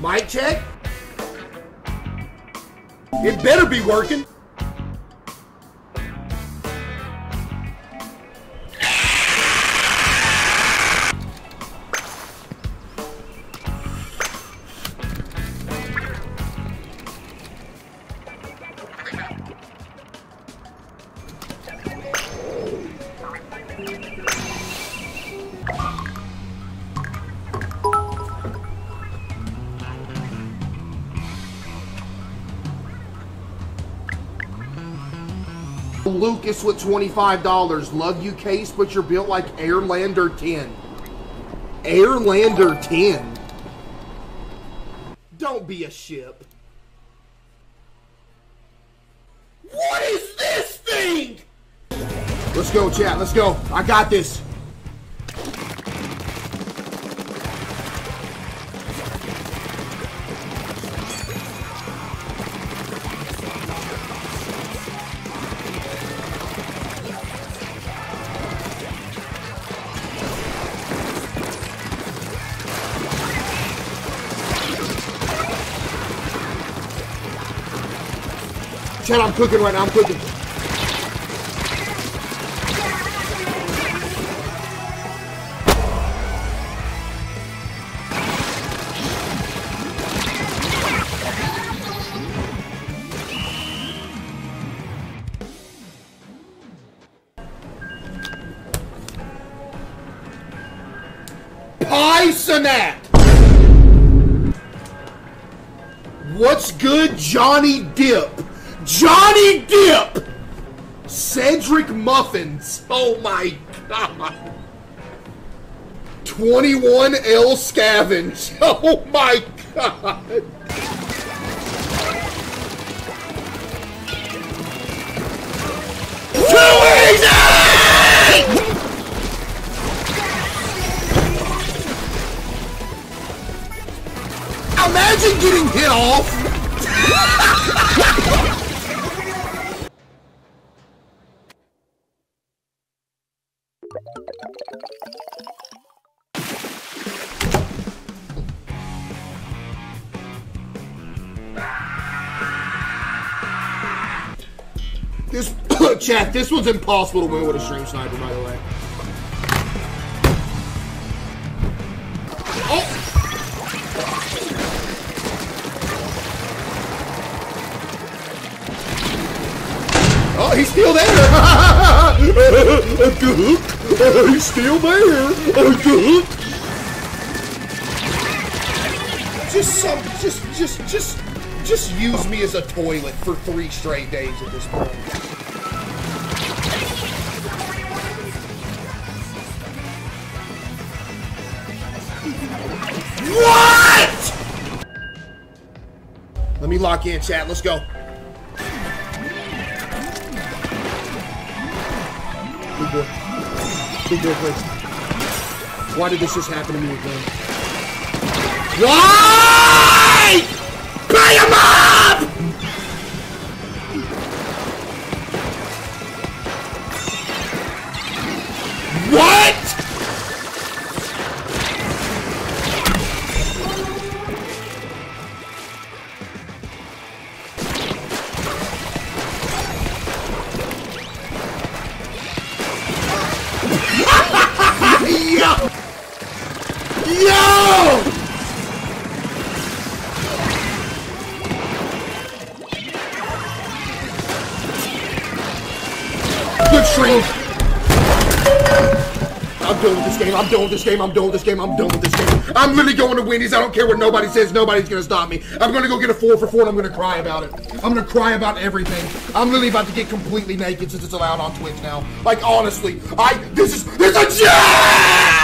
Mic check. It better be working. Lucas with $25. Love you, Case, but you're built like Airlander 10. Airlander 10. Don't be a ship. What is this thing? Let's go, chat. Let's go. I got this. I'm cooking right now. I'm cooking. Pie What's good, Johnny Dip? Johnny Dip! Cedric Muffins. Oh my god. 21 L Scavenge. Oh my god. Too easy! Imagine getting hit off. This chat, this one's impossible to win with a stream sniper, by the way. Oh! Oh, he's still there! He's still there! Just some, just, just, just, just use me as a toilet for three straight days at this point. What? Let me lock in, chat. Let's go. Big boy. Big please. Why did this just happen to me again? Why? Pay him I'm done with this game. I'm done with this game. I'm done with this game. I'm done with this game. I'm literally going to Wendy's. I don't care what nobody says. Nobody's gonna stop me. I'm gonna go get a four for four and I'm gonna cry about it. I'm gonna cry about everything. I'm literally about to get completely naked since it's allowed on Twitch now. Like honestly, I this is this is a joke!